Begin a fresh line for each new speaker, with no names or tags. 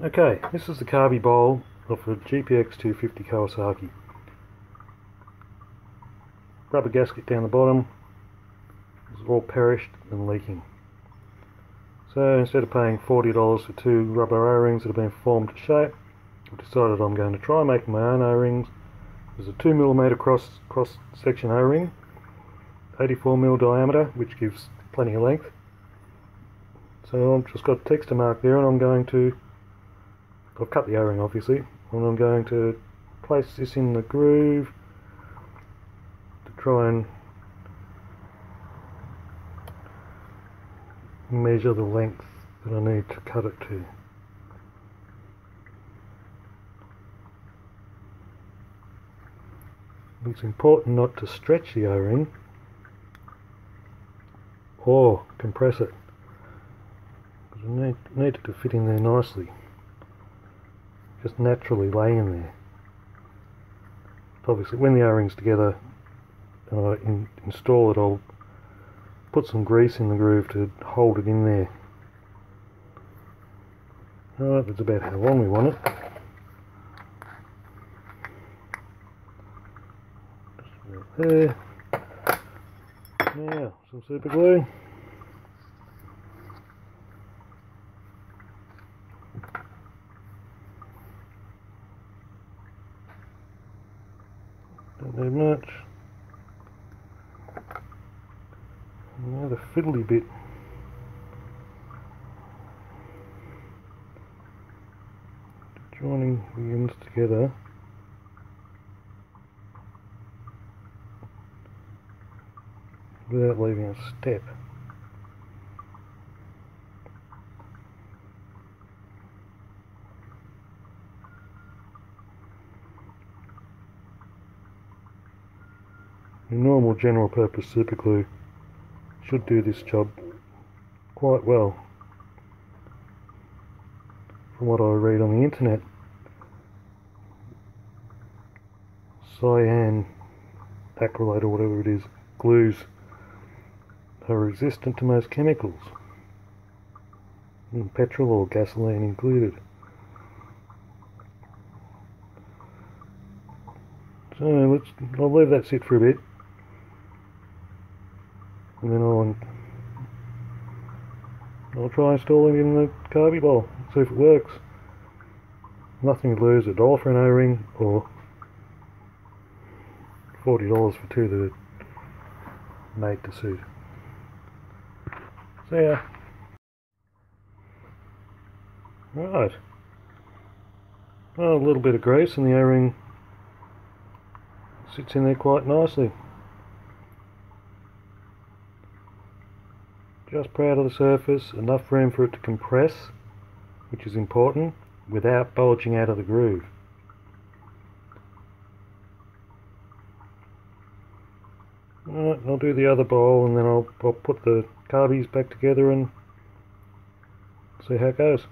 Okay, this is the carby bowl of a GPX 250 Kawasaki. Rubber gasket down the bottom, it's all perished and leaking. So instead of paying $40 for two rubber O-rings that have been formed to shape, I've decided I'm going to try making my own O-rings. There's a 2mm cross, cross section O-ring, 84mm diameter, which gives plenty of length. So I've just got text to mark there and I'm going to I've cut the o-ring obviously and I'm going to place this in the groove to try and measure the length that I need to cut it to. It's important not to stretch the o-ring or compress it because I need, need it to fit in there nicely just naturally laying there. Obviously when the O-ring's together and I in, install it I'll put some grease in the groove to hold it in there. Alright, that's about how long we want it. Just there. Now, some super glue. Need much. Now the fiddly bit. Joining the ends together. Without leaving a step. The normal general purpose super glue should do this job quite well. From what I read on the internet, cyan acrylate or whatever it is, glues are resistant to most chemicals, petrol or gasoline included. So let's, I'll leave that sit for a bit and then I'll, I'll try installing it in the carby bowl, see if it works. Nothing to lose, a dollar for an O-ring or $40 for two that are made to suit. So yeah. Right. Well, a little bit of grease and the O-ring sits in there quite nicely. Just proud of the surface, enough room for it to compress, which is important, without bulging out of the groove. Right, I'll do the other bowl and then I'll, I'll put the carbies back together and see how it goes.